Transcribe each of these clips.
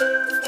Thank you.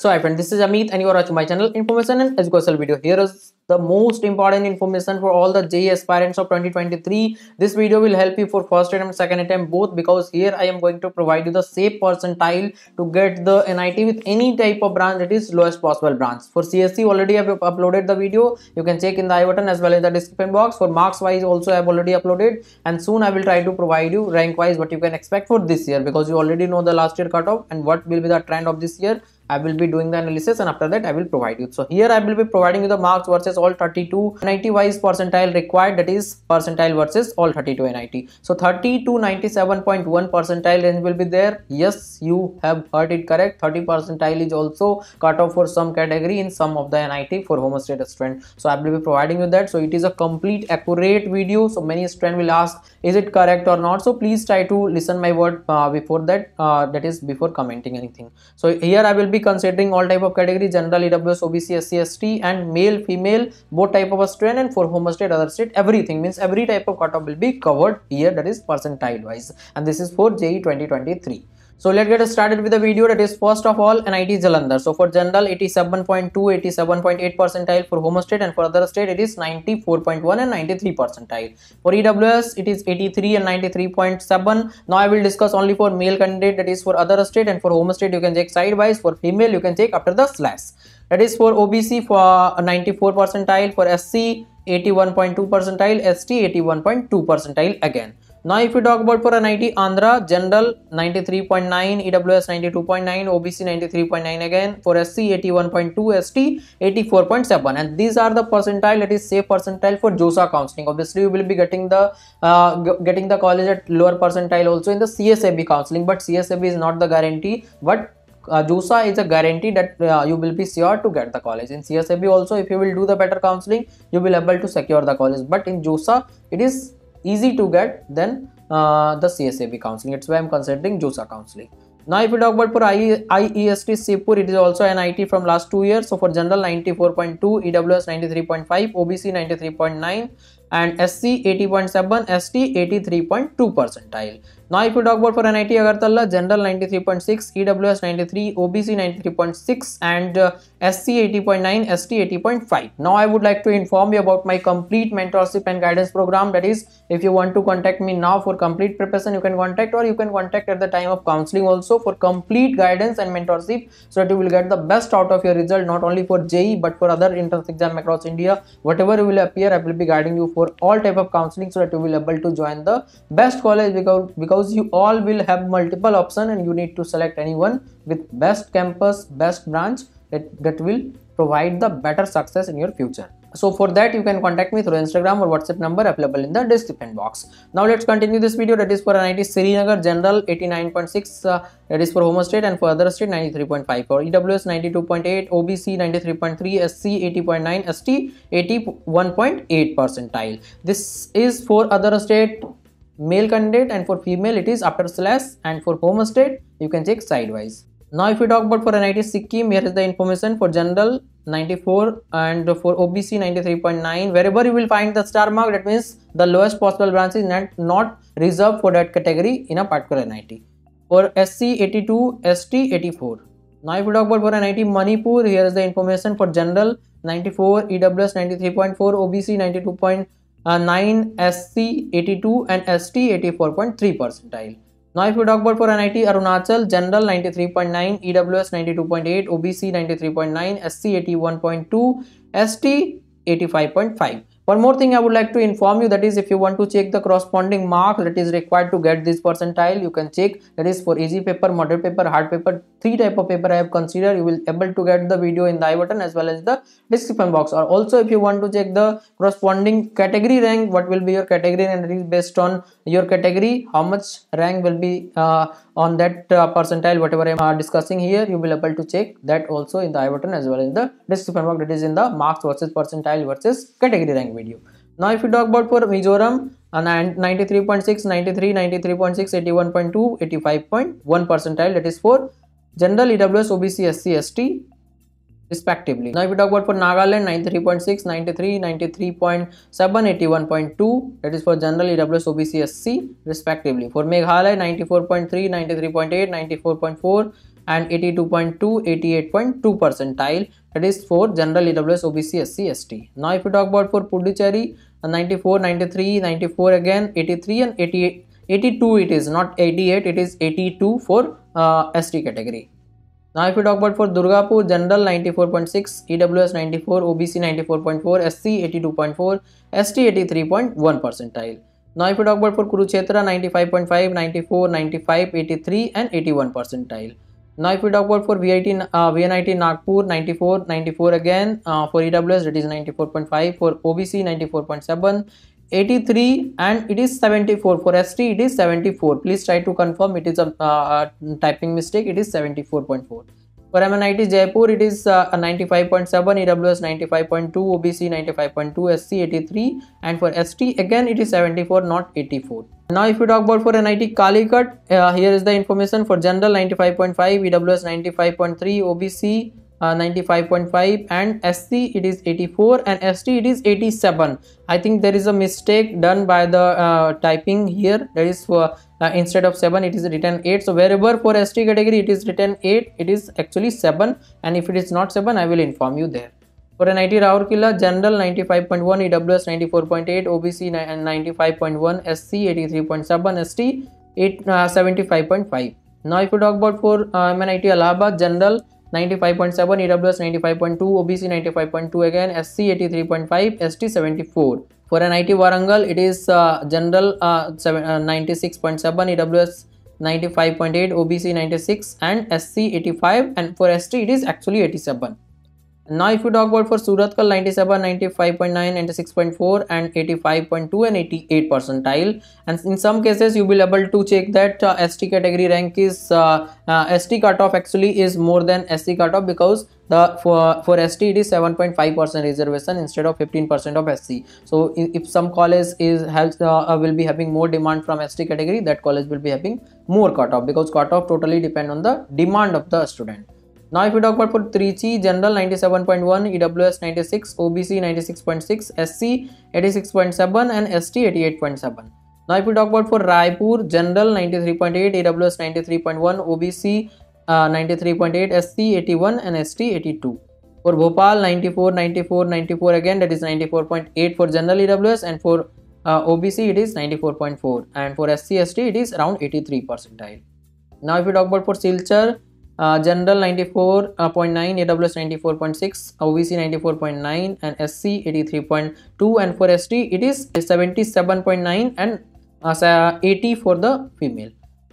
So hi friend, this is Amit and you are watching my channel Information and Educational Video. Here is the most important information for all the JEE aspirants of 2023. This video will help you for first attempt second attempt both because here I am going to provide you the safe percentile to get the NIT with any type of branch that is lowest possible branch. For CSE already I have uploaded the video. You can check in the i button as well as the description box. For marks wise also I have already uploaded and soon I will try to provide you rank wise what you can expect for this year because you already know the last year cutoff and what will be the trend of this year I will be doing the analysis and after that I will provide you. So here I will be providing you the marks versus all 32 NIT wise percentile required that is percentile versus all 32 NIT. So 30 to 97.1 percentile range will be there. Yes, you have heard it correct. 30 percentile is also cut off for some category in some of the NIT for home state student. So I will be providing you that. So it is a complete accurate video. So many student will ask is it correct or not. So please try to listen my word uh, before that uh, that is before commenting anything. So here I will be considering all type of category general ews obc sc st and male female both type of a student and for home state other state everything. Means every type of cutoff will be covered here that is percentile wise and this is for JEE 2023 so let's get started with the video that is first of all NIT Jalandhar. So for general 87.2, 87.8 percentile for home state and for other state it is 94.1 and 93 percentile. For EWS it is 83 and 93.7. Now I will discuss only for male candidate that is for other state and for home state you can check sidewise. For female you can check after the slash. That is for OBC for 94 percentile, for SC 81.2 percentile, ST 81.2 percentile again. Now if we talk about for NIT Andhra General 93.9 EWS 92.9 OBC 93.9 again for SC 81.2 ST 84.7 and these are the percentile that is safe percentile for JoSAA counseling obviously you will be getting the uh, getting the college at lower percentile also in the CSAB counseling but CSAB is not the guarantee but uh, JoSAA is a guarantee that uh, you will be sure to get the college. In CSAB also, if you will do the better counseling, you will able to secure the college. But in JoSAA, it is easy to get than uh, the CSAB counseling. That's why I'm considering JoSAA counseling. Now, if you talk about for I, IEST Shivpur, it is also an IT from last two years. So for general 94.2, EWS 93.5, OBC 93.9, and SC 80.7, ST 83.2 percentile. Now if you talk about for NIT Agartala, General 93.6, EWS 93, OBC 93.6 and uh, SC 80.9, ST 80.5. Now I would like to inform you about my complete mentorship and guidance program. That is, if you want to contact me now for complete preparation, you can contact or you can contact at the time of counseling also for complete guidance and mentorship so that you will get the best out of your result not only for JEE but for other entrance exam across India. Whatever will appear, I will be guiding you for all type of counseling so that you will able to join the best college because, because because you all will have multiple option and you need to select anyone with best campus best branch that, that will provide the better success in your future. So for that you can contact me through instagram or whatsapp number available in the description box. Now let's continue this video. That is for NIT Srinagar general 89.6 uh, that is for home state and for other state 93.5 for EWS 92.8 OBC 93.3 SC 80.9 ST 81.8 percentile. This is for other state male candidate and for female it is after slash and for home state you can check sidewise. Now if we talk about for NIT Sikkim here is the information for general 94 and for OBC 93.9 wherever you will find the star mark that means the lowest possible branch is not, not reserved for that category in a particular NIT. For SC 82, ST 84. Now if we talk about for NIT Manipur here is the information for general 94, EWS 93.4, OBC 92 uh, 9 SC 82 and ST 84.3 percentile. Now if we talk about for NIT Arunachal, General 93.9, EWS 92.8, OBC 93.9, SC 81.2, ST 85.5. One more thing I would like to inform you that is if you want to check the corresponding mark that is required to get this percentile, you can check that is for easy paper, moderate paper, hard paper, three type of paper I have considered. You will able to get the video in the i button as well as the description box. Or also if you want to check the corresponding category rank, what will be your category and it is based on your category, how much rank will be uh, on that uh, percentile, whatever I am uh, discussing here, you will able to check that also in the i button as well as the description box that is in the marks versus percentile versus category rank. Now if you talk about for Mizoram, uh, 93.6, 93, 93.6, 81.2, 85.1 percentile that is for general EWS, OBC, SC, ST respectively. Now if we talk about for Nagaland 93.6, 93, 93.7, 81.2 that is for general EWS OBC SC respectively. For Meghalaya 94.3, 93.8, 94.4 and 82.2, 88.2 percentile that is for general EWS OBC SC ST. Now if we talk about for Puducherry 94, 93, 94 again, 83 and 88 82 it is not 88 it is 82 for uh, ST category now if we talk about for Durgapur, general 94.6, EWS 94, OBC 94.4, SC 82.4, ST 83.1 percentile. Now if we talk about for Kurukshetra 95.5, 94, 95, 83 and 81 percentile. Now if we talk about for VIT, uh, VNIT Nagpur 94, 94 again, uh, for EWS it is 94.5, for OBC 94.7, 83 and it is 74 for st it is 74 please try to confirm it is a uh, typing mistake. It is 74.4 for mnit jaipur it is uh, 95.7 ews 95.2 obc 95.2 sc 83 and for st again it is 74 not 84 now if we talk about for nit calicut uh, here is the information for general 95.5 ews 95.3 obc uh, 95.5 and SC it is 84 and ST it is 87 I think there is a mistake done by the uh, typing here. That is for uh, instead of 7 it is written 8 so wherever for ST category it is written 8 it is actually 7 and if it is not 7 I will inform you there for NIT Rourkela general 95.1 EWS 94.8 OBC 95.1 SC 83.7 ST 8 uh, 75.5 now if you talk about for uh, MNIT Allahabad general 95.7 EWS 95.2 OBC 95.2 again SC 83.5 ST 74 for NIT Warangal it is uh, general uh, 96.7 uh, EWS 95.8 OBC 96 and SC 85 and for ST it is actually 87 now if you talk about for Surathkal 97, 95.9, 96.4 and 85.2 and 88 percentile and in some cases you will be able to check that uh, ST category rank is uh, uh, ST cutoff actually is more than SC cutoff because the for for ST it is 7.5 percent reservation instead of 15 percent of SC. So if some college is has uh, uh, will be having more demand from ST category that college will be having more cutoff because cutoff totally depend on the demand of the student. Now if we talk about for Trichy, General 97.1, EWS 96, OBC 96.6, SC 86.7 and ST 88.7. Now if we talk about for Raipur, General 93.8, EWS 93.1, OBC uh, 93.8, SC 81 and ST 82. For Bhopal 94, 94, 94 again that is 94.8 for General EWS and for uh, OBC it is 94.4 and for SC ST it is around 83 percentile. Now if we talk about for Silchar, uh, general 94.9 ews 94.6 obc 94.9 and sc 83.2 and for st it is 77.9 and uh, 80 for the female.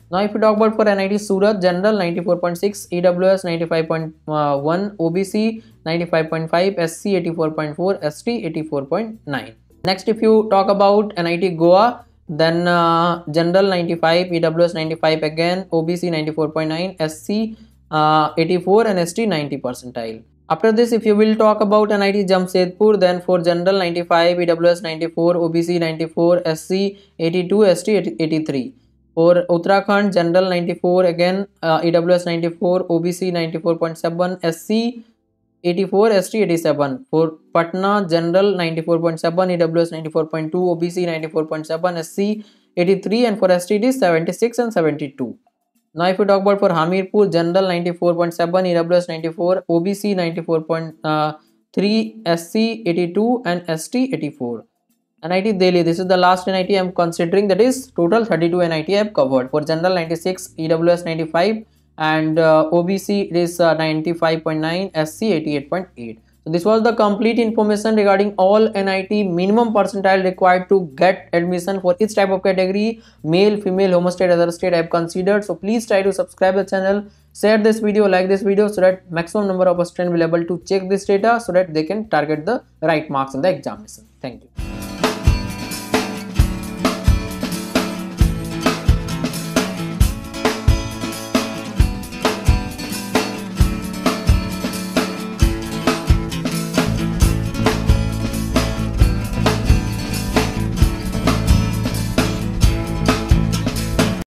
Now if you talk about for nit surat general 94.6 ews 95.1 obc 95.5 sc 84.4 st 84.9 next if you talk about nit goa then uh, general 95 ews 95 again obc 94.9 sc uh, 84 and ST 90 percentile. After this, if you will talk about NIT Jamshedpur, then for General 95, EWS 94, OBC 94, SC 82, ST 83. For Uttarakhand, General 94, again uh, EWS 94, OBC 94.7, SC 84, ST 87. For Patna, General 94.7, EWS 94.2, OBC 94.7, SC 83, and for ST it is 76 and 72. Now if we talk about for Hamirpur, General 94.7, EWS 94, OBC 94.3, SC 82 and ST 84. NIT Delhi, this is the last NIT I am considering that is total 32 NIT I have covered. For General 96, EWS 95 and uh, OBC it is uh, 95.9, SC 88.8. So this was the complete information regarding all NIT minimum percentile required to get admission for each type of category, male, female, home state, other state I have considered. So please try to subscribe the channel, share this video, like this video so that maximum number of students will be able to check this data so that they can target the right marks in the examination. Thank you.